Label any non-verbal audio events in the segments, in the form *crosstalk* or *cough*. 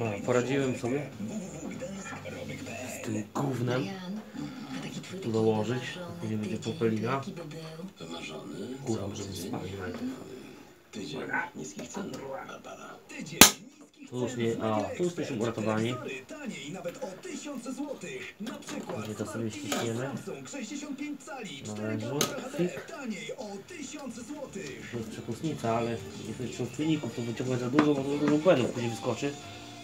A, poradziłem sobie z tym gównem dołożyć, później będzie popelina. Kurwa, żeby spali najpierw. Tu już nie, a, tu jesteśmy uratowani. Taniej nawet o 1000 zł. Na przykład Później to sobie ściśniemy. Samsung 65 cali, 4 Należy. HD, taniej o 1000 zł. To jest przepustnica, ale jeśli wśród filmików to wyciągnąć za dużo, bo za dużo błędów później wyskoczy.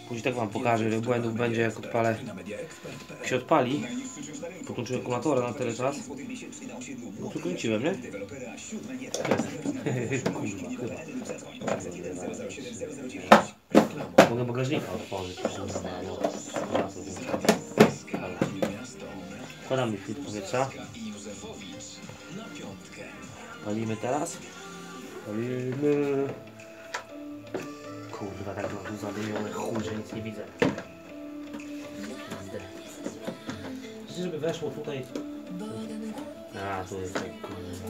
Później tak wam pokażę, ile błędów będzie jak odpalę, jak się odpali. Podłączyłem akumulatora na tyle czas. No tu kręciłem, nie? *laughs* Kurwa, chyba. Mogę bagażnika otworzyć. Wkładamy filtr powietrza. Palimy teraz. Palimy. Kurwa, tak mam tu zadymione chuj, że nic nie widzę. Żeby weszło tutaj. A, tu jest tak kurwa.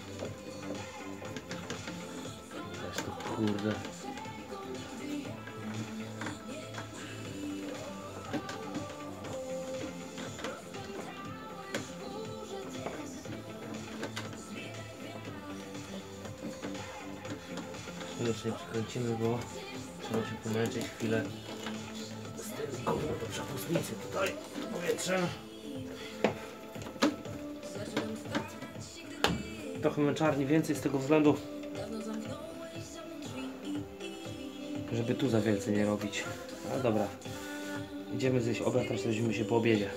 kurde. Koniecznie przykręcimy, bo trzeba się pomęczyć chwilę z tym gównem do przepustnicy tutaj powietrzem. Trochę męczarni więcej z tego względu, żeby tu za wielce nie robić. Ale dobra, idziemy zjeść obiad, teraz się po obiedzie.